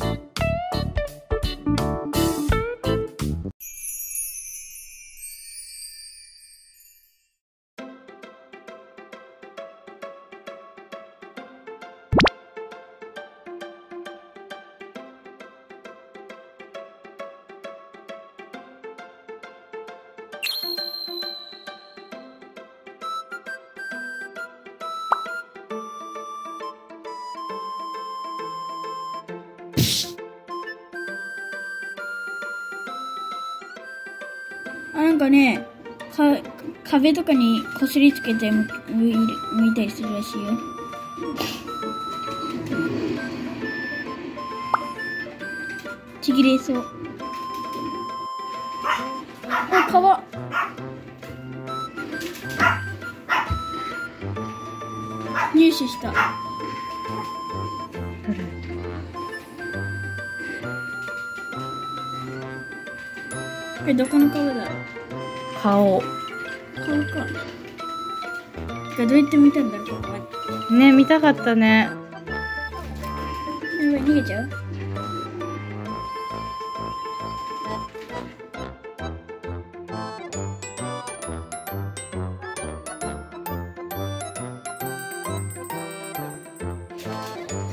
あなんかねか壁とかにこすりつけてむむいむいたりするらしいよ。ちぎれそう。あ川。入手した。これどこの川だ顔。顔か。てかどうやって見たんだろう？ここね見たかったね。やばい逃げちゃう？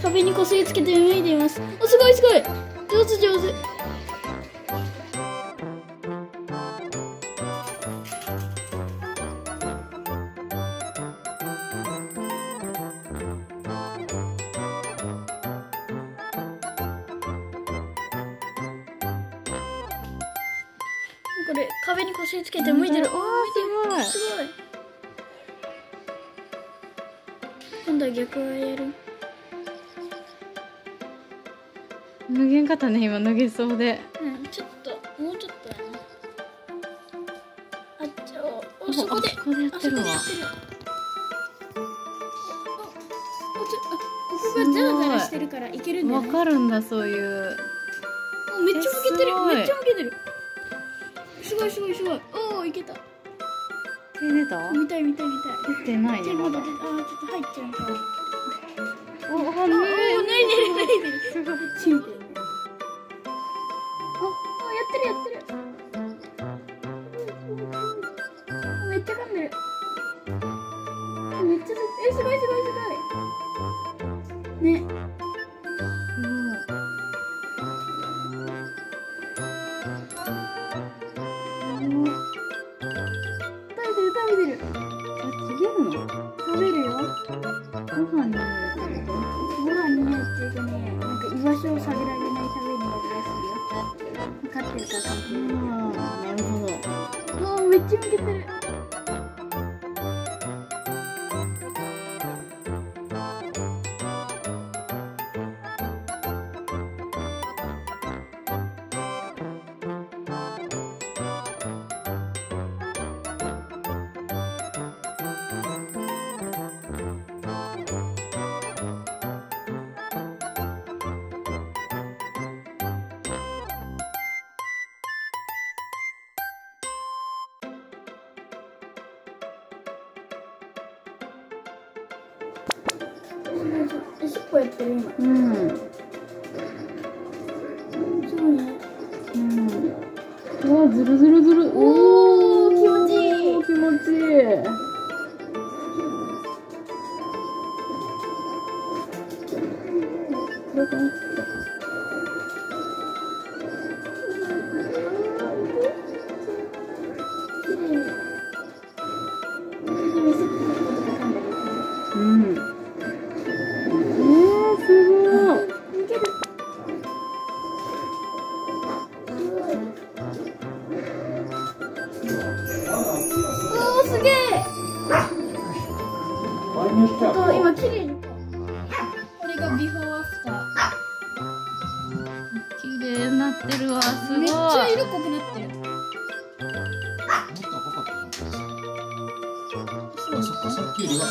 壁にこすりつけて脱いでいます。おすごいすごい。上手上手これ壁にこすりつけて向いてる。おーすごい。すごい。今度は逆をやる。脱げんかったね今脱げそうで。うんちょっともうちょっとやな。あっちょおそこで。あそこでやってる。わこここがザラザラしてるからいけるんだよわねかるんだそういう。おめっちゃ向けてる。めっちゃ向けてるいおおいけた。手出た？見たい見たい見た。い出てないあーちょっと入っちゃう。からおおおお脱いでる脱いでる。すごい ご飯に入れてるご飯に入っていくねなんか居場所を下げられないためにやるらしいよ分かってるかわかんないああなるほどうわめっちゃ向けてるえ尻尾やってる今うん。そうねうんうわずるずるずるおー気持ちいい。気持ちいい。どこげえ。と今綺麗に。これがビフォーアフタ綺麗になってるわすごい。ーめっちゃ色濃くなってる。もっと赤かったと思うん。そっか、さっきよりは、